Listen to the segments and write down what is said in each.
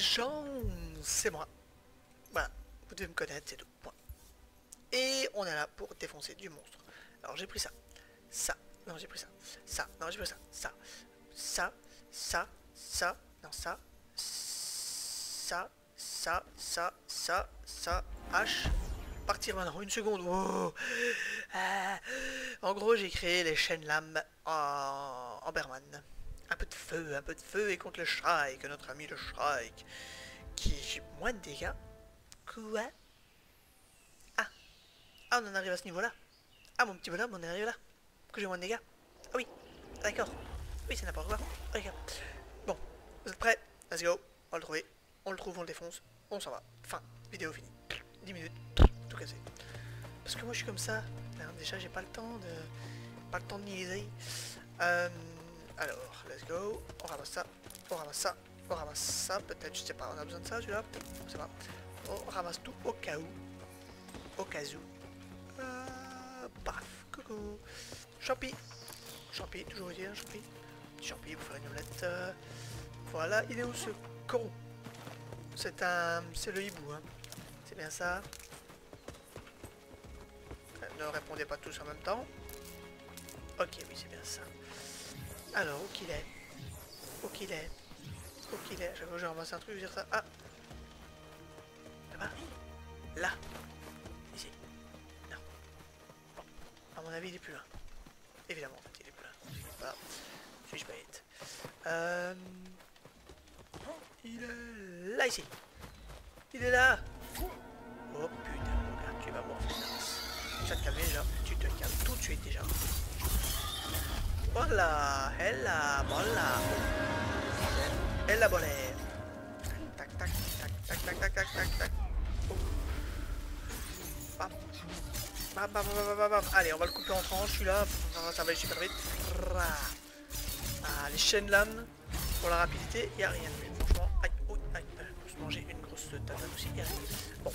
gens, c'est moi. Voilà, vous devez me connaître, c'est tout. Point. Et on est là pour défoncer du monstre. Alors j'ai pris ça, ça, non j'ai pris ça, ça, non j'ai pris ça, ça, ça, ça, ça, non ça, ça, ça, ça, ça, ça, H, partir maintenant, une seconde, oh. ah. En gros j'ai créé les chaînes lames en Berman. Un peu de un peu de feu et contre le Shrike, notre ami le Shrike, qui fait moins de dégâts. Quoi? Ah Ah, on en arrive à ce niveau-là. Ah, mon petit bonhomme, on est arrivé là. Que j'ai moins de dégâts? Ah oui, d'accord. Oui, c'est n'importe quoi. Regarde. Bon, vous êtes prêts? Let's go. On va le trouver. On le trouve, on le défonce. On s'en va. Fin. Vidéo finie. 10 minutes. Tout cassé. Parce que moi, je suis comme ça. déjà, j'ai pas le temps de... Pas le temps de niaiser. Euh... Alors, let's go. On ramasse ça. On ramasse ça. On ramasse ça. Peut-être, je sais pas. On a besoin de ça, celui-là. On sait. On ramasse tout au cas où. Au cas où. Euh, paf. Coucou. Champi. Champi, toujours dire, champi. Champi pour faire une omelette. Euh, voilà. Il est où ce con? C'est un... C'est le hibou, hein. C'est bien ça. Ne répondez pas tous en même temps. Ok, oui, c'est bien ça. Alors, où qu'il est Où qu'il est Où qu'il est J'avoue, j'ai ramassé un truc, je veux dire ça. Ah Là-bas Là Ici Non. Bon. À mon avis, il est plus là. Évidemment, en fait, il est plus là. Voilà. Suis-je bête euh... Il est là, ici. Il est là Oh putain, mon gars, tu vas mourir. Tu vas te calmer déjà. Tu te calmes tout de suite déjà. Hola, hella, bolla. Hella bolée. Tac, tac, tac, tac, tac, tac, tac, tac. Bam. Bam, bam, bam, bam. Allez, on va le couper en tranches, celui-là. Ça va aller super vite. Ah, les chaînes lames. Pour la rapidité, il n'y a rien mieux. Franchement, aïe, oh, aïe, pour se manger une grosse tatate aussi. Bon.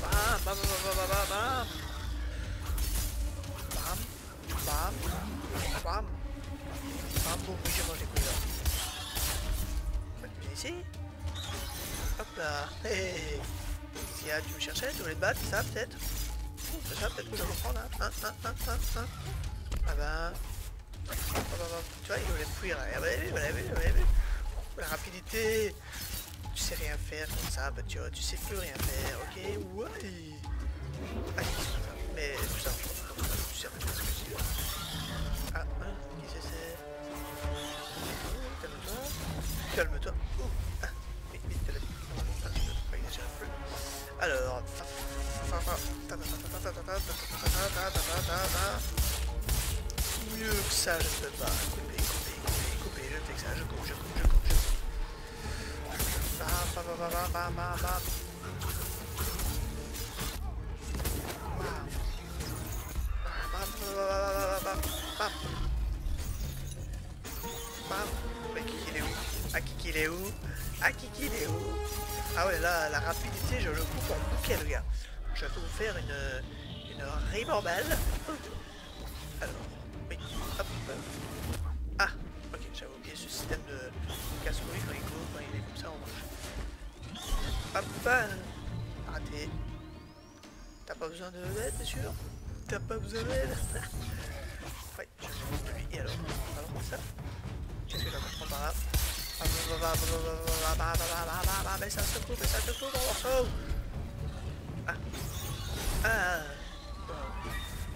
Bam, bam, bam, bam, bam. Bam. Bam. Bam. Bam, boum, j'ai mangé couilles là. ici. Hop là. Hé, hé. tu me cherchais, tu voulais te battre, ça peut-être ça peut-être que je vais comprendre, hein Hein, hein, hein, hein, hein. Ah ben... Tu vois, il voulait fuir. Vous l'avez vu, vous. La rapidité. Tu sais rien faire comme ça, bah, tu vois, tu sais plus rien faire, ok Ouais. Ah, mais tout ça, tu sais rien Ah, hein, c'est Calme-toi. Calme-toi. Ouh, ah, vite. Alors, mieux que ça, je ne peux pas. Couper, couper, couper, couper, je fais que ça, je coupe, je coupe, je coupe, je coupe. Il est où? Ah ouais là la rapidité je le coupe en bouquet le gars. Je vais vous faire une, ribambelle. Alors Hop. Ah, ok, j'avais oublié ce système de casse-couille quand il court, quand il est comme ça en marche. Hop, raté. T'as pas besoin d'aide, bien sûr tapamos a ver. Vai, primeiro. Vamos começar. Deixa eu jogar com a lá. Vai sair seu clube, vai sair seu clube, oh, oh. Ah. Ah. Bom.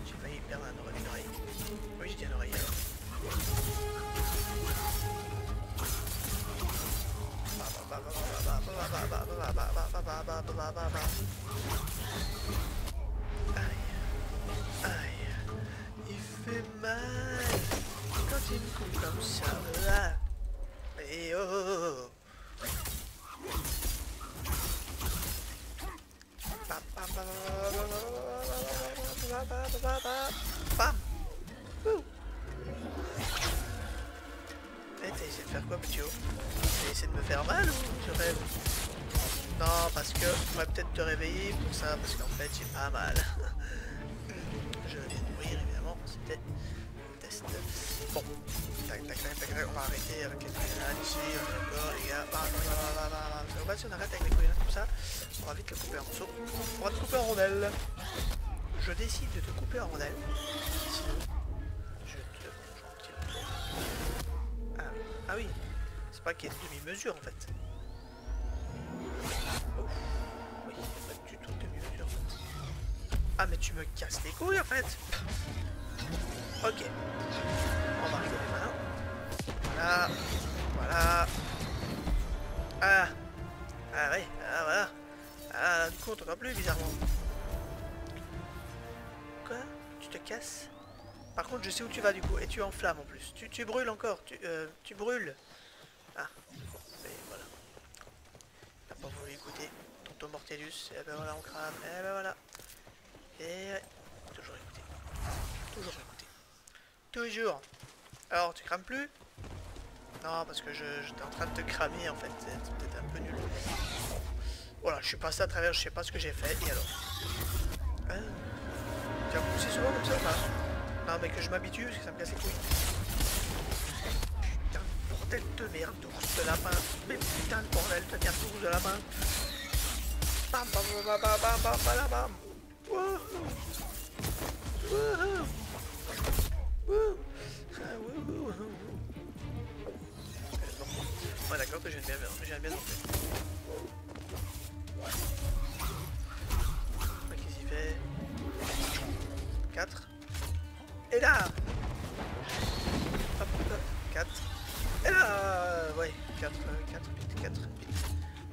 Deixa eu ir pela noite, não é? Hoje de noite, não. Et oh, oh, oh. Eh, essayé de faire quoi, T'as essayé de me faire mal ou je Non, parce que va peut-être te réveiller pour ça, parce qu'en fait, j'ai pas mal. je de mourir, évidemment, c'était test. Bon, tac, tac, tac, tac, on va arrêter avec les grenades ici, on encore, les gars. on va vite le couper en morceaux. On va te couper en rondelles. Je décide de te couper en rondelles. Ah, ah oui, c'est pas qu'il y ait une demi-mesure en fait. Ouf. Oui, il n'y a pas du tout de demi-mesure en fait. Ah mais tu me casses les couilles en fait Ok. Voilà. Voilà. Ah. Ah oui, ah voilà. Ah, du coup on t'entend plus bizarrement. Quoi? Tu te casses? Par contre je sais où tu vas du coup, et tu enflammes en plus. Tu, tu brûles encore, tu, euh, tu brûles. Ah. Et voilà. T'as pas voulu écouter. Tonton Mortellus, et ben voilà on crame, et ben voilà. Et toujours écouter. Toujours écouter. Toujours. Alors, tu crames plus? Non, parce que j'étais en train de te cramer en fait. Peut-être un peu nul. Voilà, je suis passé à travers, je sais pas ce que j'ai fait. Et alors hein Tu souvent comme ça ou Non, mais que je m'habitue parce que ça me casse les couilles. Putain, bordel de merde, d'ours de lapin. Mais putain de bordel de merde, d'ours de lapin. Bam, bam, bam, bam, bam, bam, bam, bam. Ouais d'accord que j'ai bien, j'ai bien monté. Qu'est-ce qu'il fait? 4. Et là Hop, hop, 4. Et là Ouais, 4, 4, 8, 4, 8.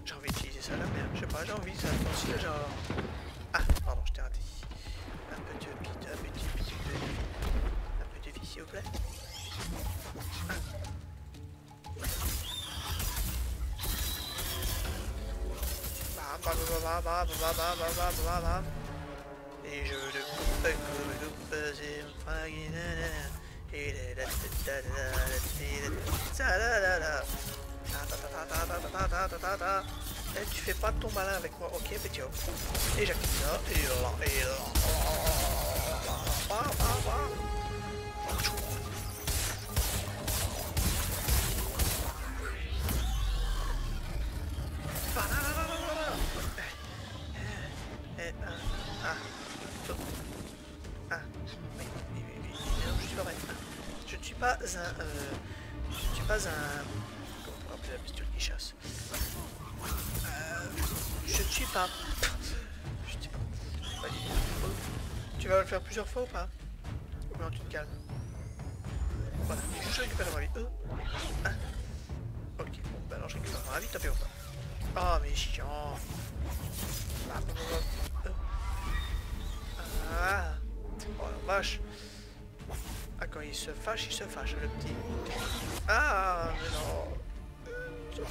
J'ai envie d'utiliser ça là, merde, je sais pas, j'ai envie, ça là, genre... Et je le coupe comme le coupe et tu fais pas ton malin avec moi, ok petit. Et j'active ça, et là, et là. Un... La euh, Je ne suis pas... Je pas... Tu vas le faire plusieurs fois ou pas? Bien tu te calmes Voilà, je récupère ma vie. Euh. Ok, bon, bah alors je récupère ma vie, tapez pas. Ah, mais chiant. Ah, ah. Oh la vache. Ah, quand il se fâche, il se fâche, le petit. Ah, mais non.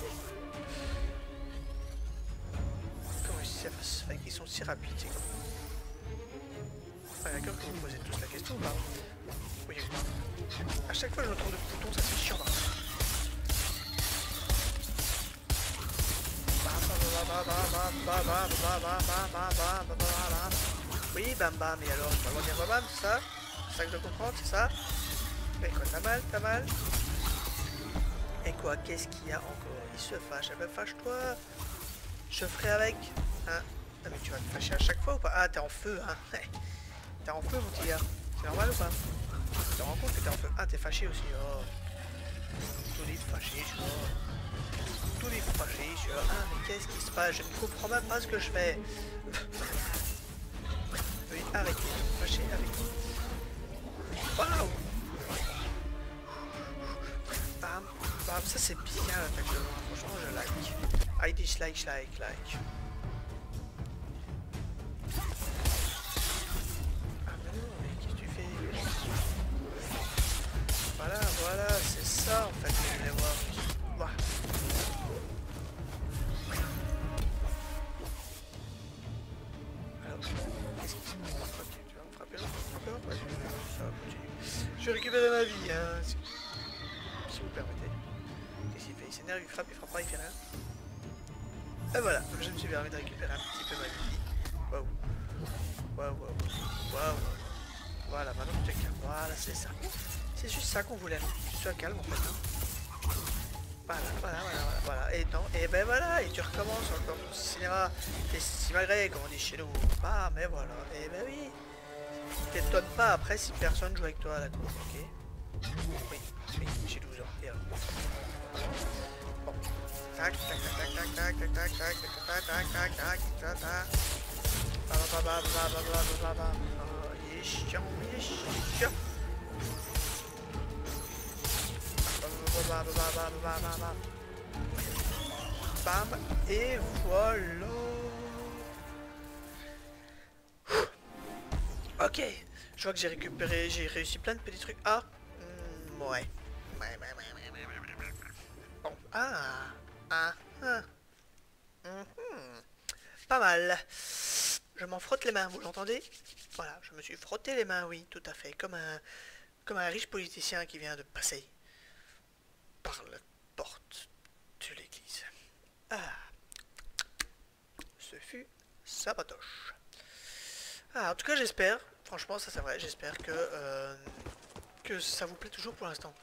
Comment ça se fait qu'ils sont si rapides, c'est Ah, d'accord que vous posez tous la question, bah. Oui, à chaque fois, je me trompe de bouton, ça fait chiant, bah. Oui, bam bam, et alors, je vais dire bam bam, c'est ça? C'est ça que je dois comprendre, c'est ça. Mais quoi, t'as mal, t'as mal. Et quoi, qu'est-ce qu'il y a encore? Il se fâche, eh ben fâche-toi. Je ferai avec, hein? Ah mais tu vas te fâcher à chaque fois ou pas? Ah, t'es en feu, hein. T'es en feu, mon petit C'est normal ou pas? Tu te rends compte que t'es en feu? Ah, t'es fâché aussi, oh. Tout est fâché, tu vois. Tous les fâchés, je suis ah mais qu'est-ce qui se passe? Je ne comprends même pas ce que je fais. oui, arrêtez, fâché, arrêtez. Waouh Bam, bam, ça c'est bien l'attaque de franchement je like. I dislike, like, like. Je vais récupérer ma vie, hein, si, vous permettez. Qu'est-ce qu'il fait Il s'énerve, il frappe, il frappe pas, il fait rien. Et voilà, je me suis permis de récupérer un petit peu ma vie. Waouh. Waouh, waouh. Waouh. Voilà, maintenant tu te calmes. Voilà, c'est ça. C'est juste ça qu'on voulait. Que tu sois calme en fait. Hein. Voilà, voilà, voilà, voilà. Et non, et ben voilà, et tu recommences encore ton cinéma. Si malgré, comme on dit chez nous. Ah, mais voilà, et ben oui. T'étonnes pas après si personne joue avec toi à la cour, ok Oui, oui, j'ai 12 ans. Oh, et voilà. Ok, je vois que j'ai récupéré, j'ai réussi plein de petits trucs. Ah, mm, ouais. Bon, ah, ah, ah. Mhm. Pas mal. Je m'en frotte les mains, vous l'entendez? Voilà, je me suis frotté les mains, oui, tout à fait, comme un, comme un riche politicien qui vient de passer par la porte de l'église. Ah, ce fut sabatoche. Ah, en tout cas, j'espère, franchement, ça c'est vrai, j'espère que, euh, que ça vous plaît toujours pour l'instant.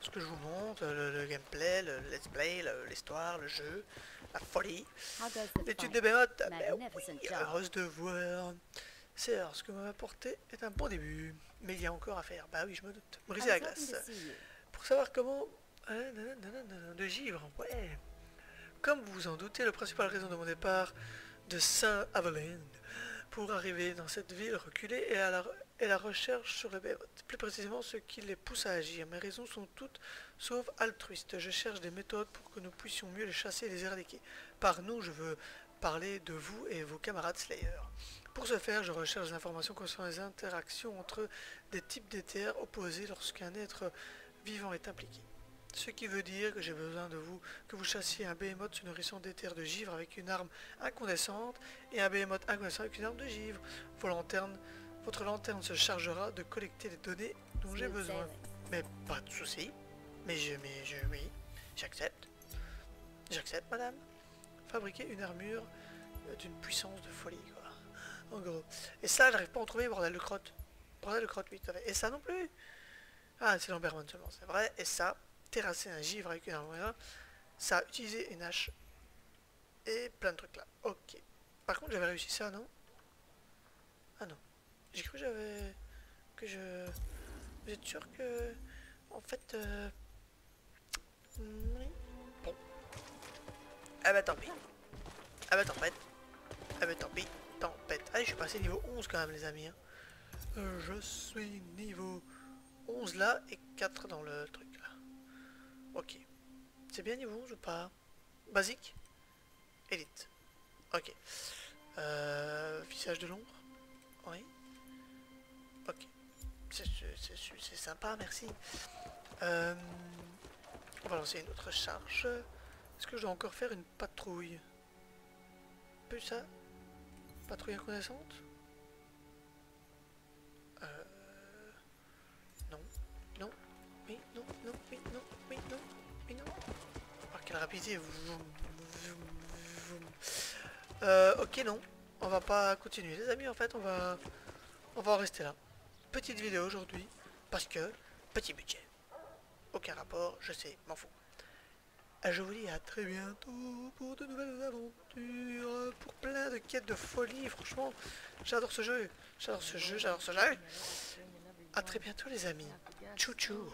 Ce que je vous montre, le, le gameplay, le let's play, l'histoire, le jeu, la folie, does the l'étude fun- des bémotes. Ben oui, job. heureuse de voir. C'est ce que m'a apporté est un bon début, mais il y a encore à faire. Bah oui, je me doute. Briser la glace. Pour savoir comment... Ah, De givre, ouais. Comme vous vous en doutez, la principale raison de mon départ de Saint-Avelin pour arriver dans cette ville reculée est, à la, recherche sur les bémotes. Plus précisément, ce qui les pousse à agir. Mes raisons sont toutes sauf altruistes. Je cherche des méthodes pour que nous puissions mieux les chasser et les éradiquer. Par nous, je veux parler de vous et vos camarades Slayer. Pour ce faire, je recherche des informations concernant les interactions entre des types d'éthers opposés lorsqu'un être vivant est impliqué. Ce qui veut dire que j'ai besoin de vous, que vous chassiez un behemoth se nourrissant d'éther de givre avec une arme incandescente et un behemoth incandescent avec une arme de givre. Vos lanternes- votre lanterne se chargera de collecter les données dont j'ai besoin. Mais pas de souci. Mais je, mais je, oui, j'accepte. J'accepte, madame. Fabriquer une armure euh, d'une puissance de folie, quoi. En gros. Et ça, j'arrive pas à en trouver, bordel de crotte. Bordel de crotte, oui, tout à fait. Et ça non plus. Ah, c'est Lamberman seulement, c'est vrai. Et ça, terrasser un givre avec une armure. Ça, utiliser une hache. Et plein de trucs là. Ok. Par contre, j'avais réussi ça, non? Ah non. J'ai cru que j'avais... Que je... Vous êtes sûr que... En fait... Euh... Bon. Ah bah tant pis. Ah bah tempête. Ah bah tant pis. Tempête. Allez, je suis passé niveau 11 quand même, les amis. hein. Euh, je suis niveau 11 là et 4 dans le truc. Ok. C'est bien niveau 11 ou pas Basique Élite. Ok. Euh, visage de l'ombre Oui. Ok. C'est- sympa, merci. Euh, on va lancer une autre charge. Est-ce que je dois encore faire une patrouille? Plus ça? Patrouille incandescente? Euh... Non. Non. Oui, non, non, Rapidité. Euh, ok, non. On va pas continuer, les amis, en fait, on va... On va en rester là. Petite vidéo aujourd'hui, parce que petit budget. Aucun rapport, je sais, m'en fous. Je vous dis à très bientôt pour de nouvelles aventures, pour plein de quêtes de folie. Franchement, j'adore ce jeu. J'adore ce jeu, j'adore ce jeu. À très bientôt les amis. Tchou tchou.